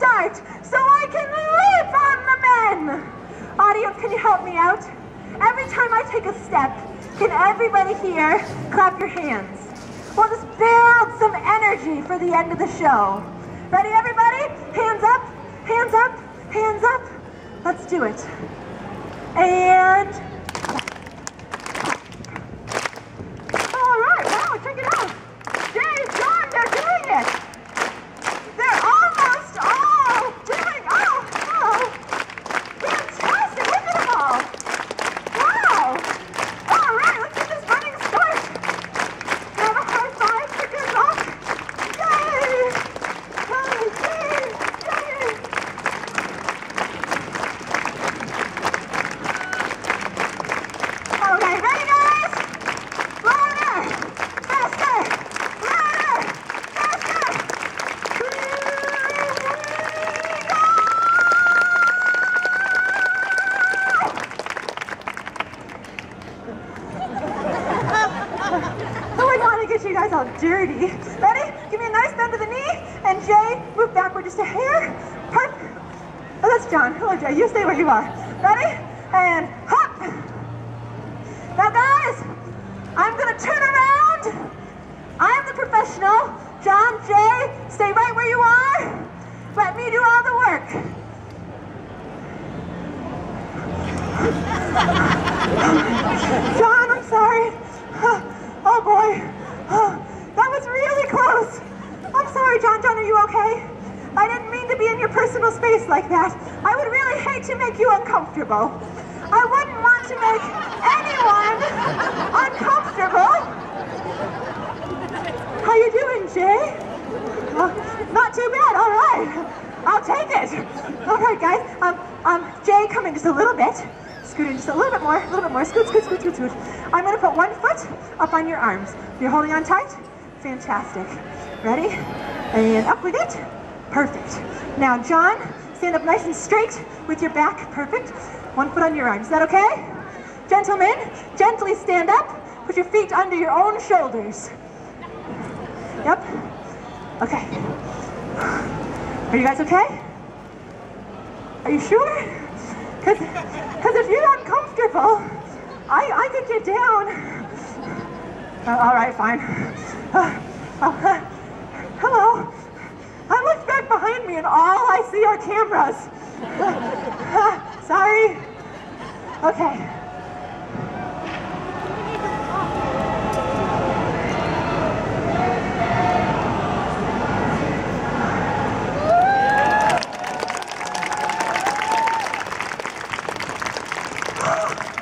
start so I can leap on the men. Audience, can you help me out? Every time I take a step, can everybody here clap your hands? We'll just build some energy for the end of the show. Ready, everybody? Hands up, hands up, hands up. Let's do it. And all right, wow, check it out. Jay, John, they're doing it. They're almost all doing, oh, oh, fantastic, look at them all. Wow. All right, let's get this running start. Can I have a high five for good luck? Yay! Yay! Yay! Okay, ready guys? Louder! Faster! Louder! Faster! Here we Oh, I guys all dirty. Ready? Give me a nice bend to the knee. And Jay, move backward just a hair. Perfect. Oh, that's John. Hello, Jay. You stay where you are. Ready? And hop. Now, guys, I'm going to turn around. I'm the professional. John, Jay, stay right where you are. Let me do all the work. John, I'm sorry. Oh boy. That was really close. I'm sorry, John. John, are you okay? I didn't mean to be in your personal space like that. I would really hate to make you uncomfortable. I wouldn't want to make anyone uncomfortable. How you doing, Jay? Uh, not too bad. All right. I'll take it. All right, guys. Um, um, Jay, come in just a little bit. Scoot in just a little bit more, a little bit more. Scoot, scoot, scoot, scoot, scoot. I'm gonna put one foot up on your arms. You're holding on tight? Fantastic. Ready? And up with it. Perfect. Now, John, stand up nice and straight with your back. Perfect. One foot on your arm. Is that okay? Gentlemen, gently stand up. Put your feet under your own shoulders. Yep. Okay. Are you guys okay? Are you sure? Because if you're uncomfortable, I, I could get down. Uh, all right, fine. Uh, uh, hello. I looked back behind me and all I see are cameras. sorry. Okay. We